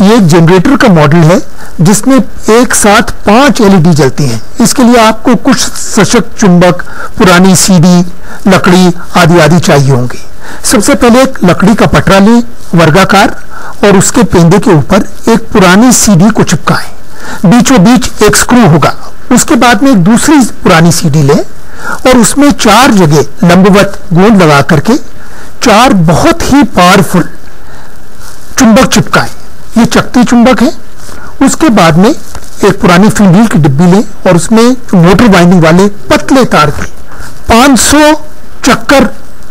ये एक जनरेटर का मॉडल है, जिसमें एक साथ पाँच एलईडी जलती हैं। इसके लिए आपको कुछ सशक्त चुंबक, पुरानी सीडी लकड़ी आदि आदि चाहिए होंगे। सबसे पहले एक लकड़ी का पटरा लें, वर्गाकार, और उसके पेंदे के ऊपर एक पुरानी सीडी को चिपकाएँ। बीचों बीच एक स्क्रू होगा। उसके बाद में एक दूसरी पुरानी सीडी लें, और उसमें चार जगह लंबवत गोंद लगा करके चार बहुत ही पावरफुल चुंबक चिपकाएँ। ये चकती चुंबक है। उसके बाद में एक पुरानी फिंडील की डिब्बी लें और उसमें मोटर वाइंडिंग वाले पतले तार के 500 चक्कर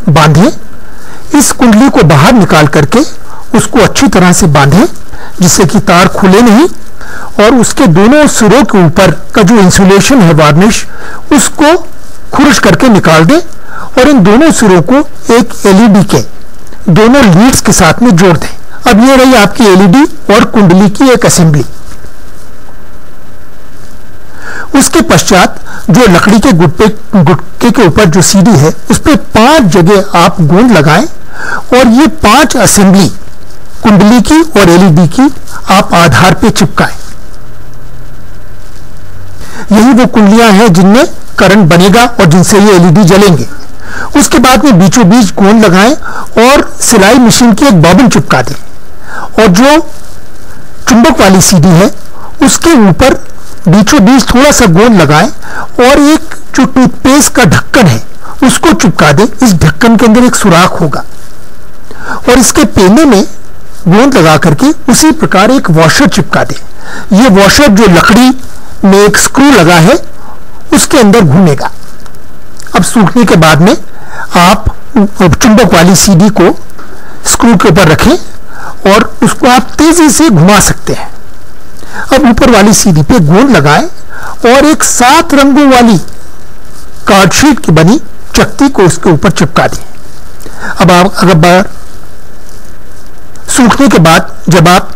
बांधें। इस कुंडली को बाहर निकाल करके उसको अच्छी तरह से बांधें, जिससे कि तार खुले नहीं और उसके दोनों सिरों के ऊपर का जो इंसुलेशन है वार्निश उसको खुरश करके निकाल दें और इन दोनों सिरों को एक एलईडी के, दोनों लीड्स के साथ में जोड़ दें। अब ये रही आपकी एलईडी और कुंडली की एक असेंबली उसके पश्चात जो लकड़ी के गुट्टे गुटके के ऊपर जो सीडी है, उस पर पाँच जगह आप गोंद लगाएँ और ये पाँच असेंबली कुंडली की और एलईडी की, आप आधार पे चिपकाएँ। यही वो कुंडलियाँ हैं जिनमें करंट बनेगा और जिनसे ये एलईडी जलेंगे। उसके बाद में बीचों बीच गोंद लगाएँ और सिलाई मशीन की एक बॉबिन चिपका दें। और जो चुंबक वाली सीडी है, उसके ऊपर बीचों बीच थोड़ा सा गोंद लगाएँ और एक जो टूथपेस्ट का ढक्कन है, उसको चिपका दें। इस ढक्कन के अंदर एक सुराख होगा। और इसके पेने में गोंद लगा करके उसी प्रकार एक वॉशर चिपका दें। ये वॉशर जो लकड़ी में एक स्क्रू लगा है, उसके अंदर घूमेगा। अब सूखने के बाद में आप चुंबक वाली सीडी को स्क्रू के ऊपर रखें। और उसको आप तेज़ी से घुमा सकते हैं। अब ऊपर वाली सीढ़ी पे गोंद लगाएँ और एक सात रंगों वाली कार्डशीट की बनी चक्ति को उसके ऊपर चिपका दें। अब आप अगर बार सूखने के बाद जब आप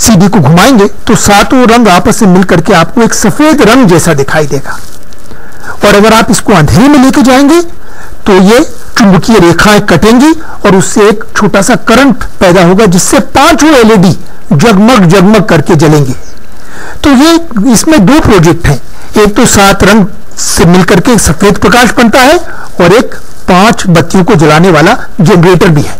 सीढ़ी को घुमाएँगे तो सातों रंग आपस में मिलकर के आपको एक सफ़ेद रंग जैसा दिखाई देगा। और अगर आप इसको अंधेरे में लेके जाएँगे तो ये चुंबकीय रेखाएँ कटेंगी और उससे एक छोटा सा करंट पैदा होगा, जिससे पाँचों एलईडी जगमग जगमग करके जलेंगे। तो ये इसमें दो प्रोजेक्ट हैं। एक तो सात रंग से मिलकर के सफ़ेद प्रकाश बनता है और एक पाँच बत्तियों को जलाने वाला जनरेटर भी है।